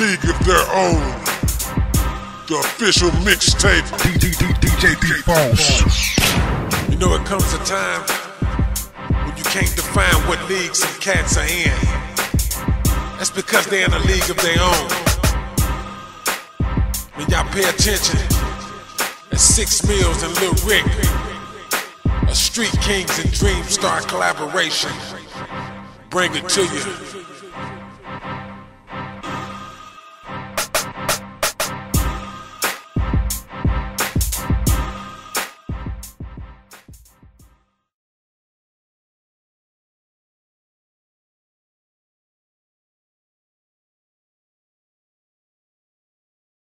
league of their own. The official mixtape. DJ You know, it comes a time when you can't define what league some cats are in. That's because they're in a league of their own. When y'all pay attention, that's SixMillz and Lil Ric. A Street Kings and Dream Star collaboration. Bring it to you.